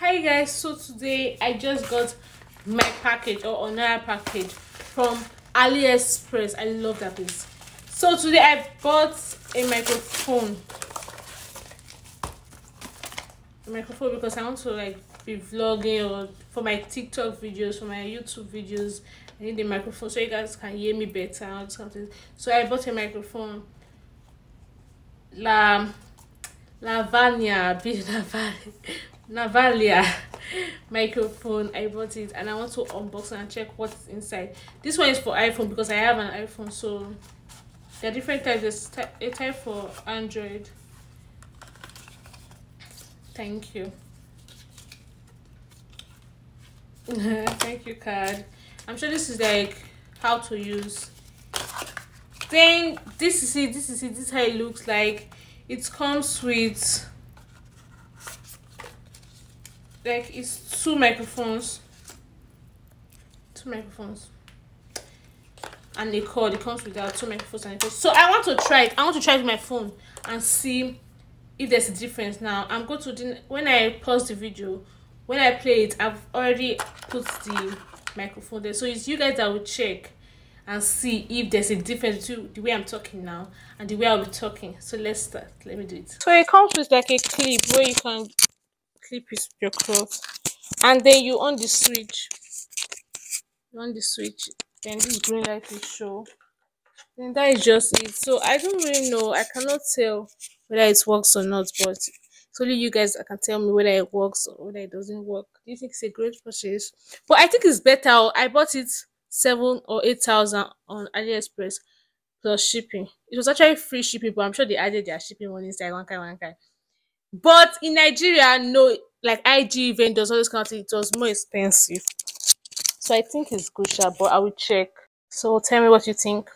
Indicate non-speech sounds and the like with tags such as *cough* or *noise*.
hi guys. So today i just got my package or another package from aliexpress. I love that place. So today i bought a microphone. A microphone because i want to like be vlogging or for my tiktok videos for my youtube videos. I need a microphone so you guys can hear me better or something. So i bought a microphone. La lavania *laughs* navalia *laughs* microphone i bought it and i want to unbox and check what's inside. This one is for iphone because i have an iphone so there are different types. There's a type for android. Thank you. *laughs* Thank you card. I'm sure this is like how to use. Then this is it this is it this is how it looks like. It comes with like it's two microphones. Two microphones. And a cord it comes with that two microphones and a cord so i want to try it. I want to try it with my phone and see if there's a difference. Now i'm going to when i pause the video when i play it i've already put the microphone there. So it's you guys that will check and see if there's a difference between the way i'm talking now and the way i'll be talking. So let's start. Let me do it. So it comes with like a clip where you can clip your cloth. And then you on the switch. You on the switch. Then this green light will show. Then that is just it. So i don't really know. I cannot tell whether it works or not but it's only you guys can tell me whether it works or whether it doesn't work. Do you think it's a great purchase? But i think it's better. I bought it seven or eight thousand on aliexpress plus shipping. It was actually free shipping but i'm sure they added their shipping one inside one kind one kind but in Nigeria, no, like IG vendors, all this kind of thing, it was more expensive. So I think it's good, but I will check. So tell me what you think.